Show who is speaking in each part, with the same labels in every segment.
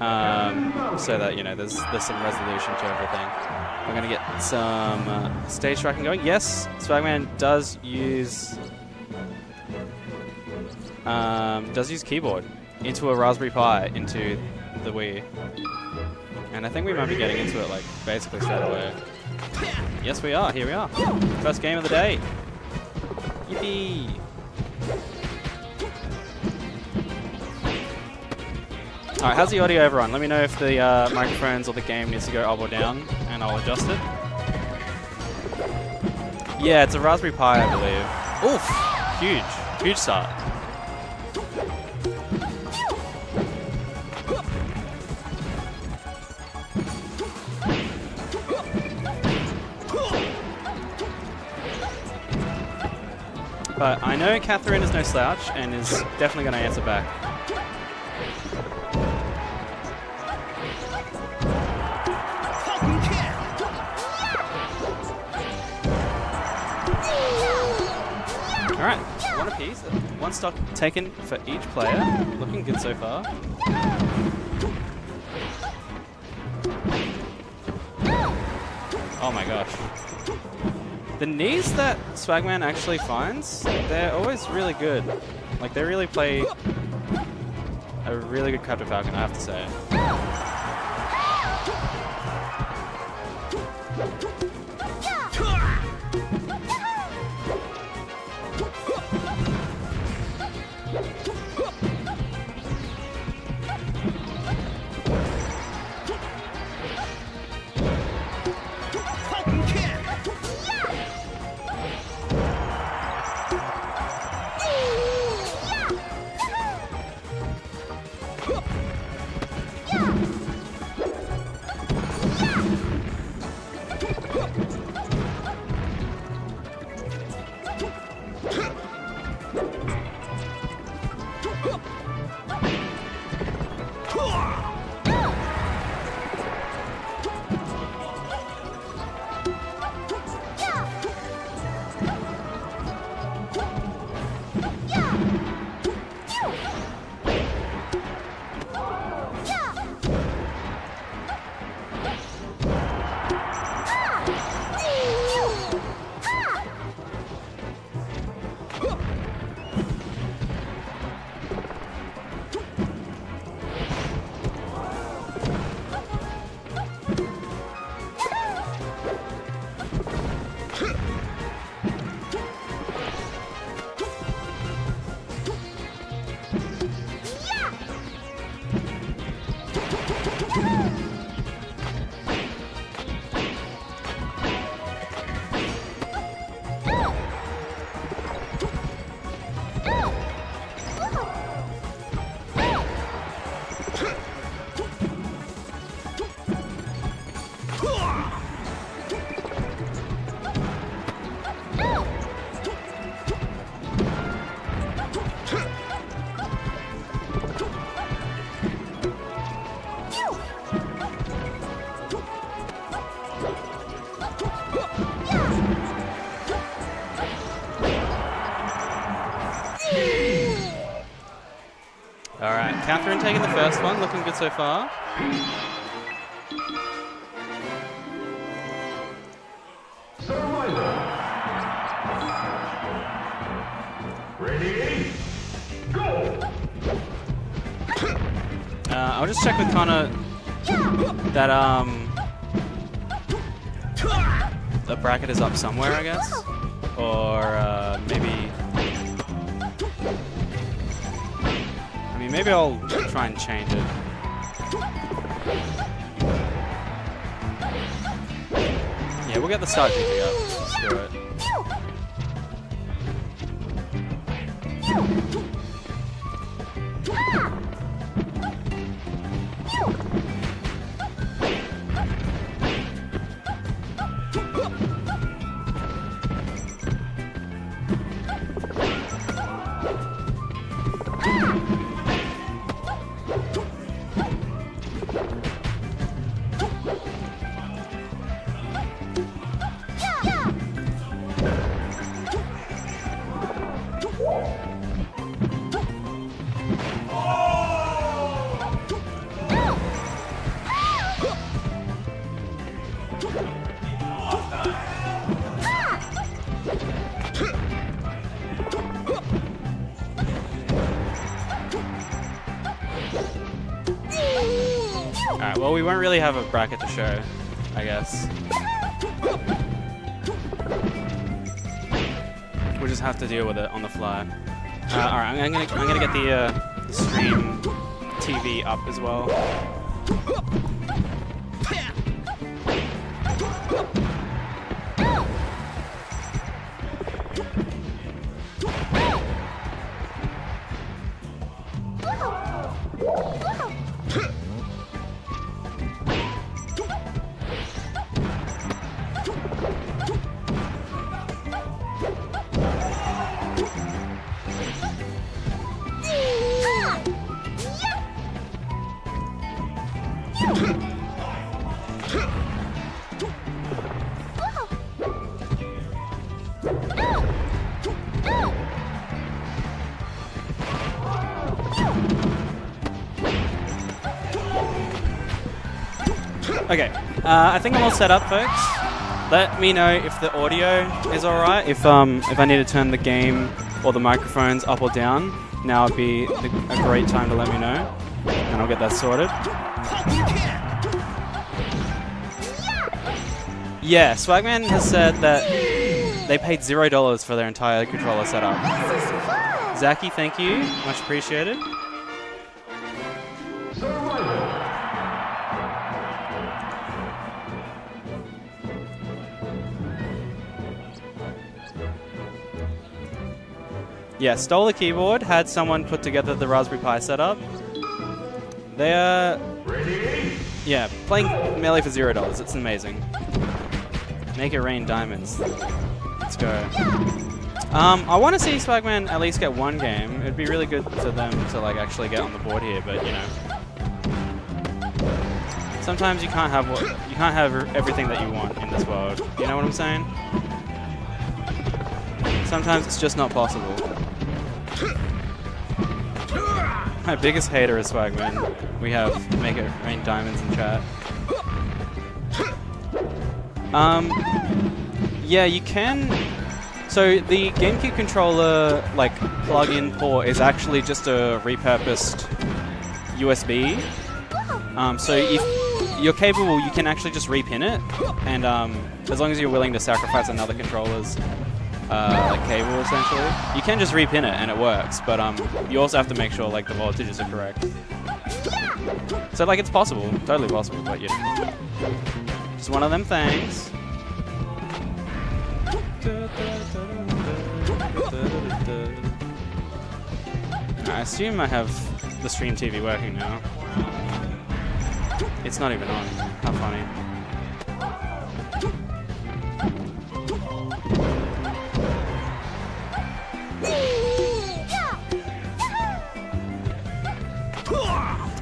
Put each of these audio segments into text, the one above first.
Speaker 1: um, so that you know there's there's some resolution to everything. We're gonna get some uh, stage tracking going. Yes, Swagman does use um, does use keyboard into a Raspberry Pi into the Wii, and I think we might be getting into it like basically straight away. Yes, we are. Here we are. First game of the day. Yippee! Alright, how's the audio everyone? Let me know if the uh, microphones or the game needs to go up or down, and I'll adjust it. Yeah, it's a Raspberry Pi, I believe. Oof! Huge. Huge start. But I know Katherine is no slouch and is definitely going to answer back. One apiece. One stock taken for each player. Looking good so far. Oh my gosh. The knees that Swagman actually finds, they're always really good. Like, they really play a really good Captain Falcon, I have to say. Katherine taking the first one, looking good so far.
Speaker 2: Ready? Go!
Speaker 1: Uh, I'll just check with Connor that um the bracket is up somewhere, I guess, or uh, maybe. Maybe I'll try and change it. Yeah, we'll get the start out. Screw it. Thank Well we won't really have a bracket to show, I guess. We'll just have to deal with it on the fly. Uh, Alright, I'm gonna I'm gonna get the uh, stream TV up as well. Okay, uh, I think I'm all set up, folks. Let me know if the audio is alright, if um if I need to turn the game or the microphones up or down. Now would be a great time to let me know, and I'll get that sorted. Yeah, Swagman has said that they paid zero dollars for their entire controller setup. Zaki, thank you, much appreciated. Yeah, stole the keyboard, had someone put together the Raspberry Pi setup. They are. Yeah, playing Melee for zero dollars. It's amazing. Make it rain diamonds. Let's go. Um, I want to see Swagman at least get one game. It'd be really good for them to like actually get on the board here, but you know. Sometimes you can't have what you can't have everything that you want in this world. You know what I'm saying? Sometimes it's just not possible. My biggest hater is Swagman. We have Make It Rain Diamonds in chat. Um, yeah, you can. So the GameCube controller like plug-in port is actually just a repurposed USB. Um, so if you're capable, you can actually just repin it, and um, as long as you're willing to sacrifice another controller's uh, like cable essentially. You can just repin it and it works, but um, you also have to make sure like the voltages are correct. So like it's possible, totally possible, but you just one of them things. I assume I have the stream TV working now. It's not even on. How funny.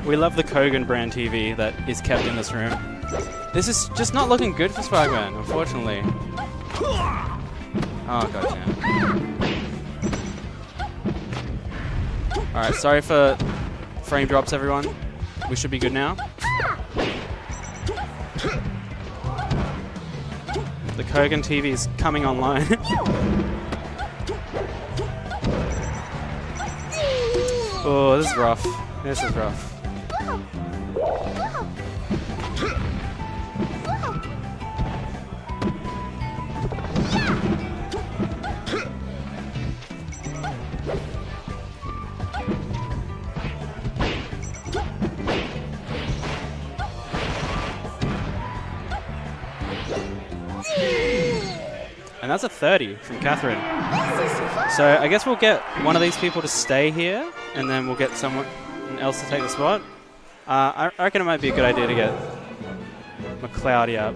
Speaker 1: We love the Kogan brand TV that is kept in this room. This is just not looking good for Swagman, unfortunately. Oh, goddamn. Alright, sorry for frame drops, everyone. We should be good now. The Kogan TV is coming online. oh, this is rough. This is rough. And that's a 30 from Katherine. So I guess we'll get one of these people to stay here, and then we'll get someone else to take the spot. Uh, I reckon it might be a good idea to get McCloudy up.